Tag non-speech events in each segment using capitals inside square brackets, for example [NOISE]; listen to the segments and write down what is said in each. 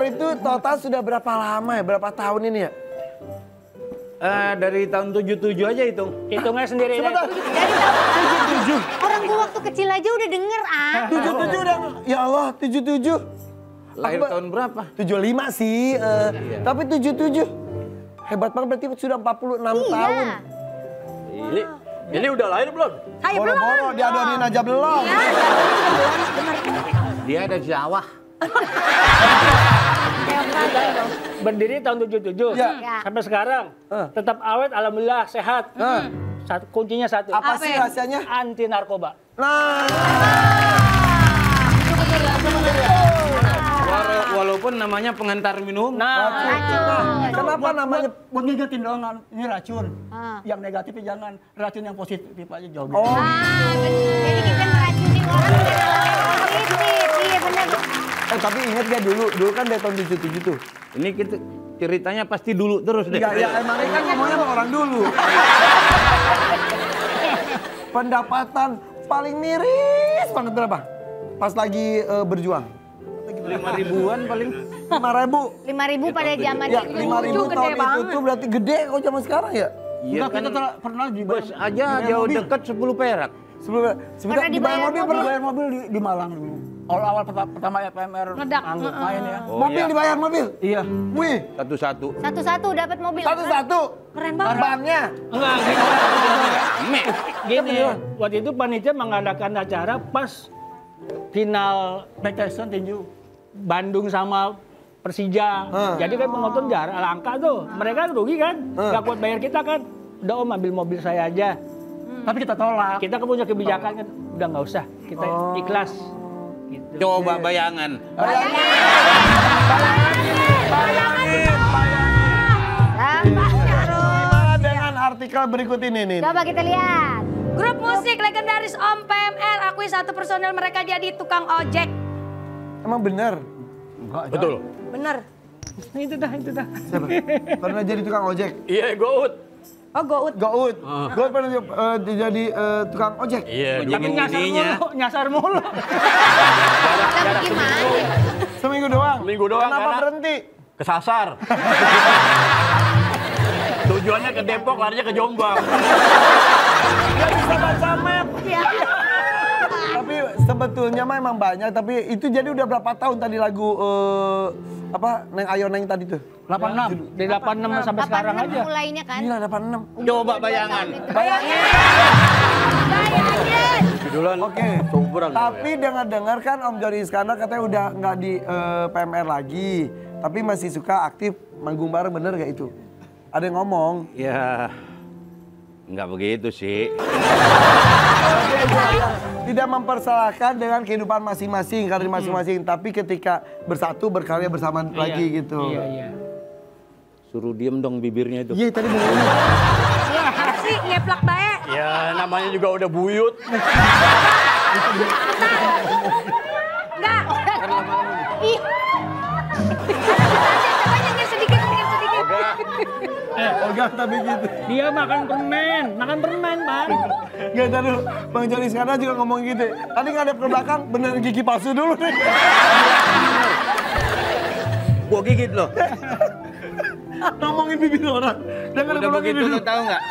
Omcar itu total sudah berapa lama ya? Berapa tahun ini ya? Eh, dari tahun 77 aja hitung. Hitungnya sendiri deh. Sebentar. Dari tahun Orang gua waktu kecil aja udah denger ah. 77 udah. Ya Allah, 77. Lahir tahun berapa? 75 sih, eh, tapi 77. Hebat banget berarti sudah 46 tahun. Iya. Ini, ini udah lahir belum? Saya belum. Boro-boro diadonin aja belum. Ya, Dia ada sawah. [LAUGHS] Berdiri tahun 77. Ya. Ya. Sampai sekarang. Eh. Tetap awet, alhamdulillah sehat. Eh. Satu, kuncinya satu. Apa Apa sih ya? rahasianya? Anti narkoba. Nah, Wala- Walaupun namanya pengantar minum. Nah, nah, kenapa namanya? Buat ngingetin doang, ini racun. Ah. Yang negatifnya jangan, racun yang positif aja jauh. Oh, Ah, jadi kita meracuni orang dengan yang positif. Eh tapi ingat gak dulu? Dulu kan dari tahun 77 tuh. Ini kita ceritanya pasti dulu terus deh. Ya, ya emangnya kan ngomongnya sama orang dulu. [LAUGHS] Pendapatan paling miris banget berapa? Pas lagi eh, berjuang. Lima ribuan paling. Lima ribu. Lima ribu pada zaman Ya, itu. lima ribu gede tahun itu banget. tuh berarti gede kok zaman sekarang ya? Iya Enggak, kan. kita telah, pernah di Bus aja jauh deket 10 perak. Sebelum sebentar Pernah dibayar dibayar mobil mobil? pernah? bayar mobil di, di Malang dulu. Awal-awal pertama, pertama FMR Meledak. anggur main ya. Oh, mobil iya. dibayar mobil. Iya. Wih, Satu-satu. Satu-satu dapat mobil. satu-satu. Keren banget. Bannya. enggak gini. Waktu itu panitia mengadakan acara pas final Tyson tinju. Bandung sama Persija. Jadi kan penonton jarak langka tuh. Mereka rugi kan? Ah. Gak kuat bayar kita kan. Udah om ambil mobil saya aja. Tapi kita tolak. Kita kan punya kebijakan kan. Udah nggak usah. Kita Oh. ikhlas. Gitu. Coba bayangan. Gimana dengan artikel berikut ini nih? Coba kita lihat. Grup musik legendaris Om PMR akui satu personel mereka jadi tukang ojek. Emang bener? Betul. Bener. Nah, [LAUGHS] itu dah, itu dah. Siapa? Pernah jadi tukang ojek? Iya, gout. Oh Gout. Gout. Gout pernah eh, jadi eh, tukang ojek? Iya, Tapi Ujungin nyasar mulu, nyasar mulu. [LAUGHS] Seminggu doang? Kenapa karena- berhenti? kesasar. [LAUGHS] Tujuannya ke Depok, larinya ke Jombang. Gak bisa baca map. Tapi sebetulnya mah emang banyak, tapi itu jadi udah berapa tahun tadi lagu eh, apa Neng Ayo Neng tadi tuh? 86. Dari 86 sampai sekarang 86 aja. mulainya kan. Gila 86. Coba bayangan. Bayangin. Judulan Oke. Sumberang. Tapi dengar-dengar kan Om Jody Iskandar katanya udah nggak di eh, PMR lagi, tapi masih suka aktif manggung bareng bener gak itu? Ada yang ngomong. Ya, nggak begitu sih. Tidak mempersalahkan dengan kehidupan masing-masing, karir masing-masing, tapi ketika bersatu berkarya bersama lagi gitu. Iya, iya. Suruh diem dong bibirnya itu. Iya tadi mau ngomong. Apa sih ngeplak bae? Ya, namanya juga udah buyut. Enggak. Ih. Oh enggak tapi gitu. Dia makan permen, makan permen, Pak. Enggak tadi Bang Jody Iskandar juga ngomong gitu. Tadi ngadep ke belakang bener gigi palsu dulu nih. Gua gigit loh. Ngomongin bibir orang. Ke Udah begitu lo tahu nggak?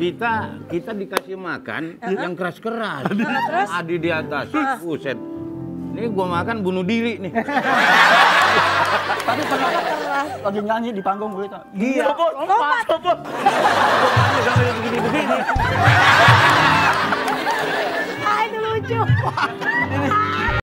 Kita kita dikasih makan yang keras-keras. Adi di atas. Buset. Ini gua makan bunuh diri nih. [LAUGHS] Tapi pernah lagi nyanyi di panggung gitu. Iya. Lompat. Lompat. Sampai begini-begini.